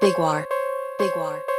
Big War. Big War.